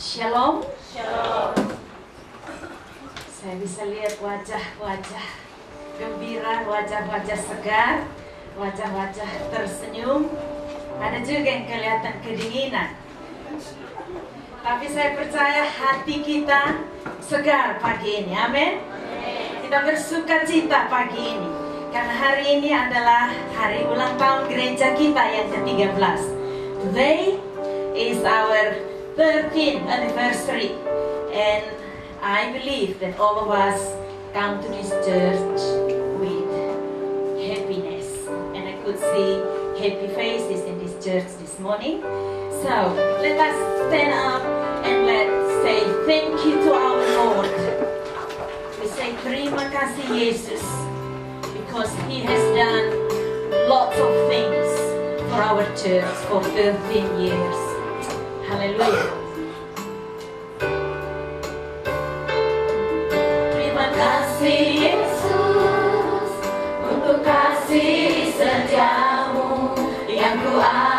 Shalom. Shalom. Saya bisa lihat wajah-wajah gembira, wajah-wajah segar, wajah-wajah tersenyum. Ada juga yang kelihatan kedinginan. Tapi saya percaya hati kita segar pagi ini. Amin. Kita bersuka cita pagi ini. Karena hari ini adalah hari ulang tahun gereja kita yang ke-13. Today is our 13th anniversary. And I believe that all of us come to this church with happiness. And I could see happy faces in this church this morning. So let us stand up and let's say thank you to our Lord. We say terima kasih because He has done lots of things for our church for 13 years. Haleluya. Terima kasih Yesus untuk kasih setiamu yang kuat.